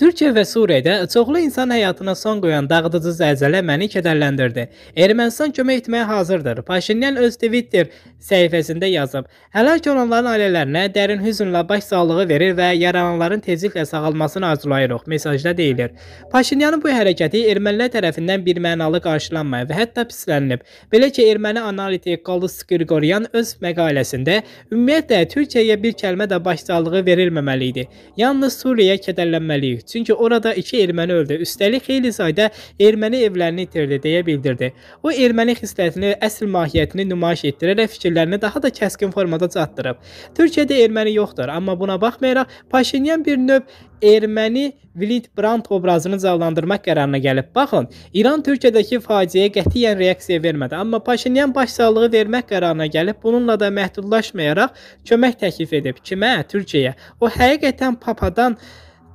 Türkiyə və Suriyədə çoxlu insan həyatına son qoyan dağıdıcı zəlzələ məni kədərləndirdi. Ermənistan kömək etməyə hazırdır. Paşinyan öz Twitter səhifəsində yazıb. Həlak olanların ailələrinə dərin hüznlə başsağlığı verir və yaralananların tezliklə sağalmasını arzulayırıq mesajda deyilir. Paşinyanın bu hərəkəti ermənilər tərəfindən birmənalı qarşılanmayıb və hətta pislənilib. Belə ki, erməni analitik Qalus Qriqoryan öz məqaləsində ümumiyyətlə Türkiyəyə bir kəlmə də başsağlığı verilməməli idi. Yalnız Suriyaya kədərlənməliyik. Çünki orada iki erməni öldü. Üstəlik xeyli sayda erməni evlərini itirdi deyə bildirdi. O erməni xislətini, əsl mahiyyətini nümayiş etdirərək fikirlərini daha da kəskin formada çatdırıb. Türkiyədə erməni yoxdur, amma buna baxmayaraq Paşinyan bir növ erməni Willy Brandt obrazını canlandırmaq qərarına gəlib. Baxın, İran Türkiyədəki faciəyə qətiyyən reaksiya vermədi, amma Paşinyan başsağlığı vermək qərarına gəlib, bununla da məhdudlaşmayaraq kömək təklif edib. Kimə? Türkiyəyə. O həqiqətən papadan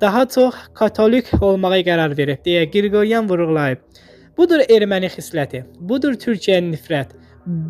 daha çox katolik olmağa qərar verib deyə Qriqoryan vurğulayıb. Budur erməni xisləti, budur Türkiyənin nifrət.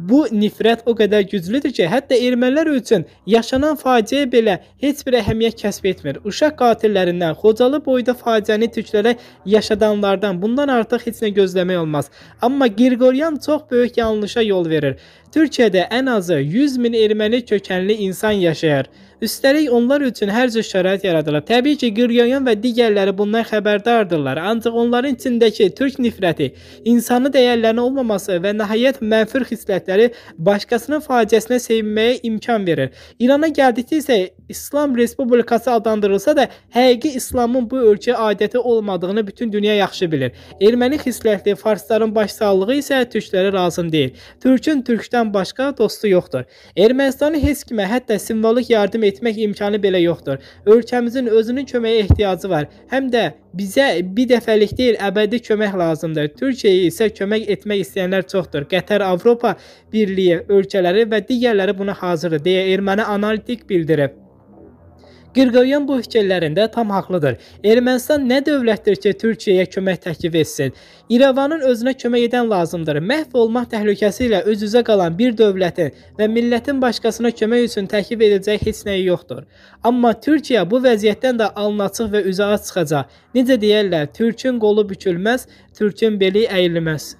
Bu nifrət o qədər güclüdür ki, hətta ermənilər üçün yaşanan faciə belə heç bir əhəmiyyət kəsb etmir. Uşaq qatillərindən, Xocalı boyda faciəni türklərə yaşadanlardan bundan artıq heç nə gözləmək olmaz. Amma Qriqoryan çox böyük yanlışa yol verir. Türkiyədə ən azı 100 min erməni kökənli insan yaşayır. Üstəlik onlar üçün hər cür şərait yaradılıb. Təbii ki, Qıryoyan və digərləri bundan xəbərdardırlar. Ancaq onların içindəki türk nifrəti, insanı dəyərlərinə olmaması və nəhayət mənfur xislətləri başqasının faciəsinə sevinməyə imkan verir. İrana gəldikdə isə İslam Respublikası adlandırılsa da, həqiqi İslamın bu ölkə adəti olmadığını bütün dünya yaxşı bilir. Erməni xislətli farsların başsağlığı isə türklərə lazım deyil. Türkün türkdən başqa dostu yoxdur. Ermənistanın heç kimə hətta simvolik yardım etmək imkanı belə yoxdur. Ölkəmizin özünün köməyə ehtiyacı var. Həm də bizə bir dəfəlik deyil, əbədi kömək lazımdır. Türkiyəyə isə kömək etmək istəyənlər çoxdur. Qətər, Avropa Birliyi ölkələri və digərləri buna hazırdır deyə erməni analitik bildirib. Qırqovyan bu fikirlərində tam haqlıdır. Ermənistan nə dövlətdir ki, Türkiyəyə kömək təklif etsin? İrəvanın özünə kömək edən lazımdır. Məhv olmaq təhlükəsi ilə üz-üzə qalan bir dövlətin və millətin başqasına kömək üçün təklif edəcək heç nəyi yoxdur. Amma Türkiyə bu vəziyyətdən də alın-açıq və üzə çıxacaq. Necə deyərlər, Türkün qolu bükülməz, Türkün beli əyilməz.